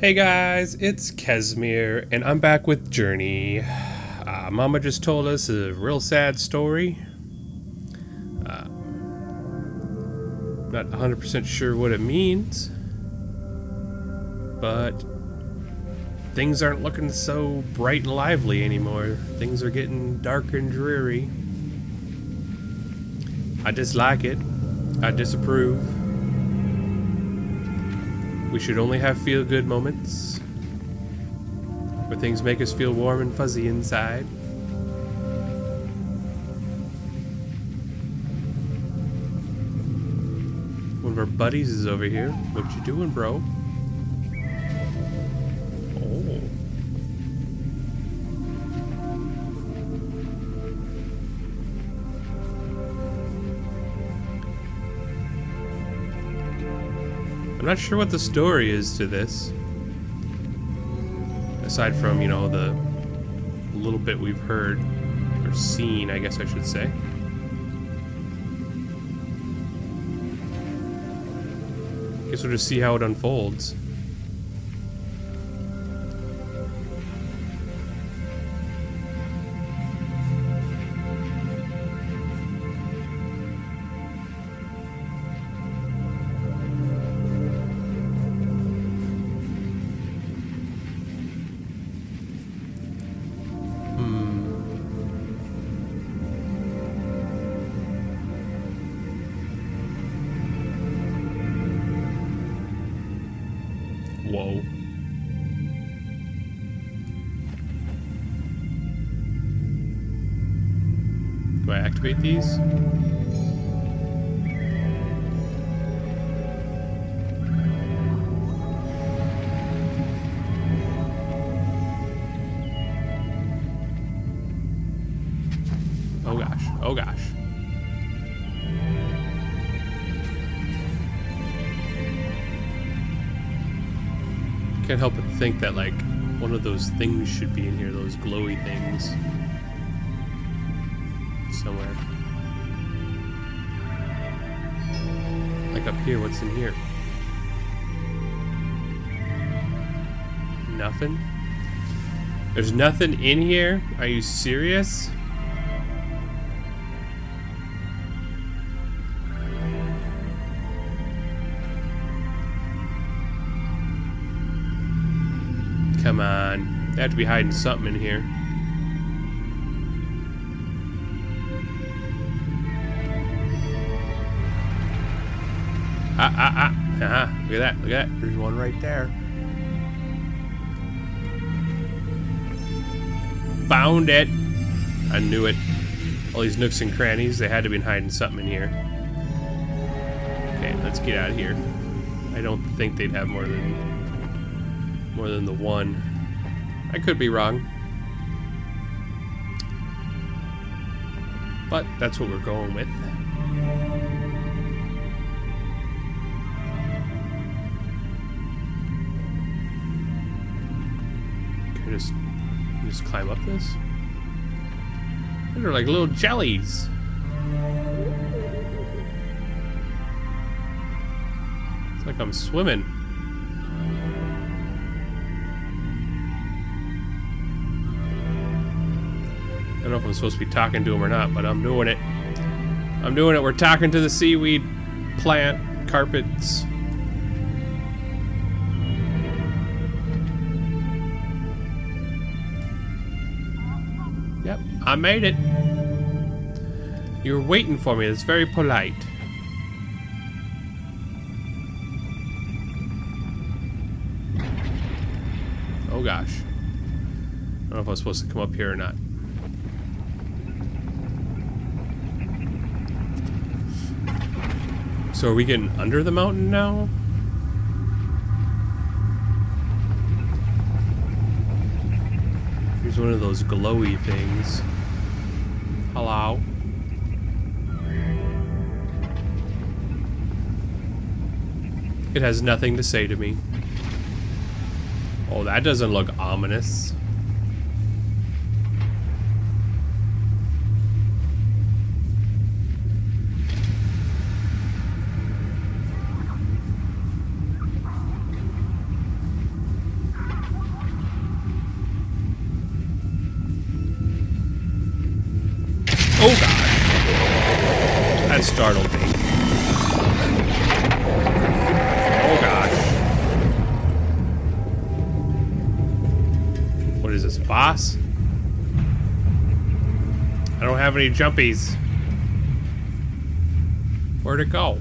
Hey guys, it's Kezmir, and I'm back with Journey. Uh, Mama just told us a real sad story. Uh, not 100% sure what it means, but things aren't looking so bright and lively anymore. Things are getting dark and dreary. I dislike it. I disapprove. We should only have feel good moments where things make us feel warm and fuzzy inside. One of our buddies is over here. What you doing, bro? Not sure what the story is to this. Aside from, you know, the little bit we've heard, or seen, I guess I should say. Guess we'll just see how it unfolds. Do I activate these? Oh gosh, oh gosh. Can't help but think that like one of those things should be in here, those glowy things. Somewhere. Like up here, what's in here? Nothing? There's nothing in here? Are you serious? Come on. They have to be hiding something in here. Ah, ah, ah. Ah, look at that. Look at that. There's one right there. Found it. I knew it. All these nooks and crannies. They had to be hiding something in here. Okay, let's get out of here. I don't think they'd have more than more than the one. I could be wrong. But that's what we're going with. Just, just climb up this? They're like little jellies. It's like I'm swimming. I don't know if I'm supposed to be talking to him or not, but I'm doing it. I'm doing it. We're talking to the seaweed plant carpets. Yep, I made it. You're waiting for me. That's very polite. Oh gosh. I don't know if I was supposed to come up here or not. So are we getting under the mountain now? One of those glowy things. Hello? It has nothing to say to me. Oh, that doesn't look ominous. That startled me. Oh gosh. What is this, boss? I don't have any jumpies. Where'd it go?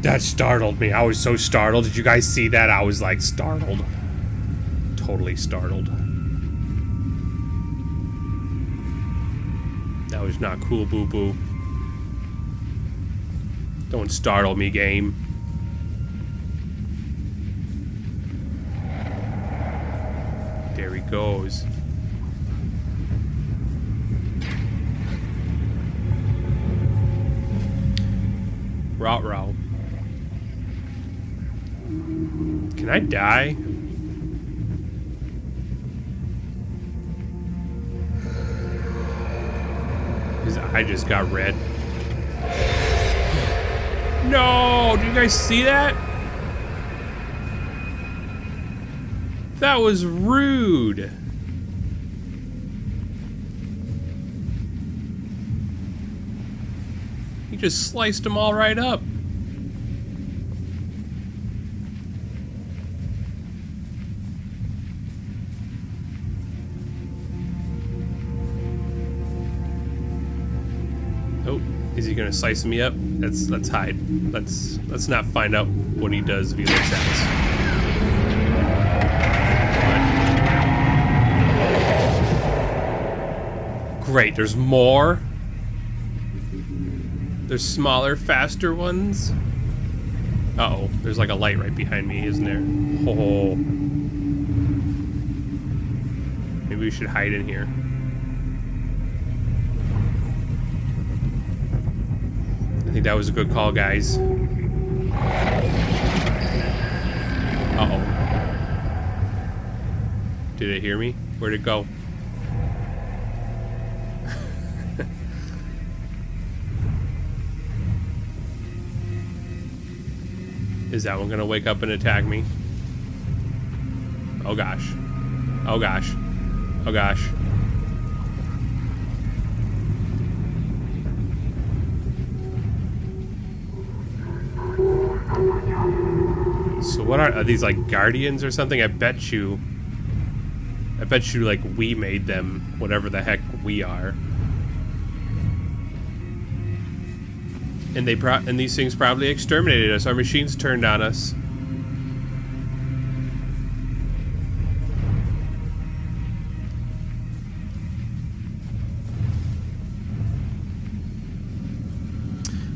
That startled me. I was so startled. Did you guys see that? I was like startled. Totally startled. Was not cool, boo boo. Don't startle me, game. There he goes. Route route. Can I die? Eye just got red. No! Do you guys see that? That was rude. He just sliced them all right up. Is he gonna slice me up? Let's let's hide. Let's let's not find out what he does if he looks at us. Great, there's more. There's smaller, faster ones. Uh oh, there's like a light right behind me, isn't there? Oh. Maybe we should hide in here. Think that was a good call, guys. Uh oh. Did it hear me? Where'd it go? Is that one gonna wake up and attack me? Oh gosh. Oh gosh. Oh gosh. What are, are these like guardians or something? I bet you I bet you like we made them whatever the heck we are. And they pro and these things probably exterminated us. Our machines turned on us.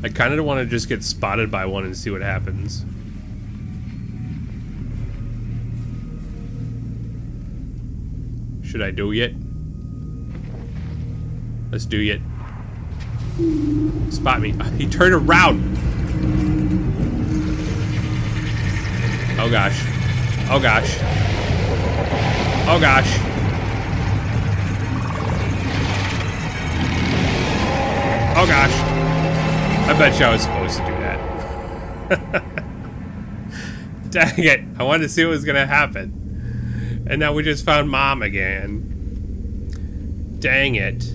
I kind of want to just get spotted by one and see what happens. Should I do it? Let's do it. Spot me. Uh, he turned around. Oh gosh. Oh gosh. Oh gosh. Oh gosh. I bet you I was supposed to do that. Dang it. I wanted to see what was going to happen. And now we just found mom again. Dang it.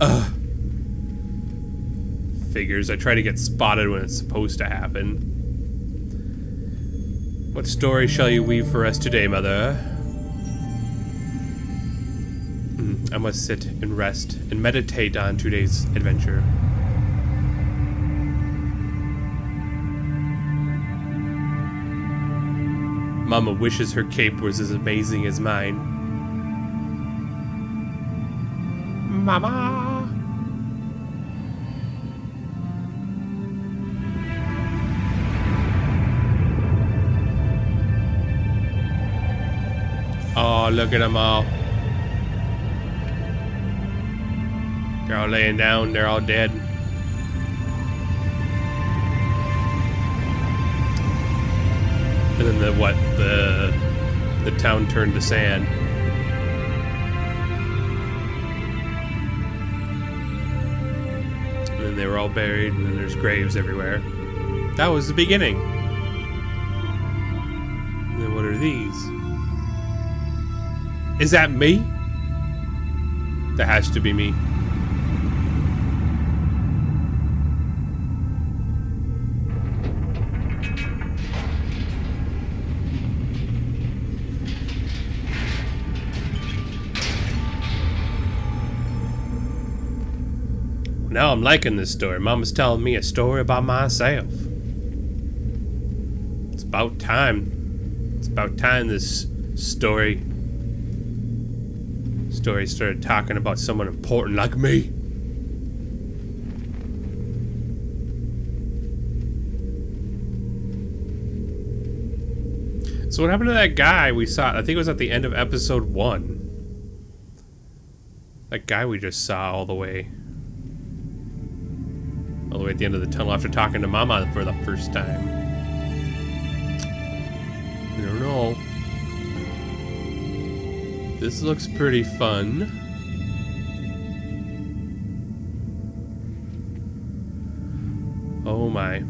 Ugh. Figures. I try to get spotted when it's supposed to happen. What story shall you weave for us today, mother? Hmm, I must sit and rest and meditate on today's adventure. Mama wishes her cape was as amazing as mine. Mama! Oh, look at them all. They're all laying down, they're all dead. Then the what the the town turned to sand. And then they were all buried, and then there's graves everywhere. That was the beginning. And then what are these? Is that me? That has to be me. Now I'm liking this story. Mama's telling me a story about myself. It's about time. It's about time this story story started talking about someone important like me. So what happened to that guy we saw? I think it was at the end of episode one. That guy we just saw all the way all the way at the end of the tunnel after talking to Mama for the first time. I don't know. This looks pretty fun. Oh my.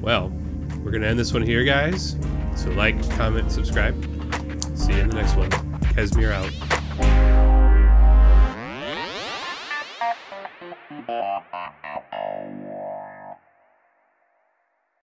Well, we're gonna end this one here, guys. So like, comment, subscribe. See you in the next one. Kezmir out.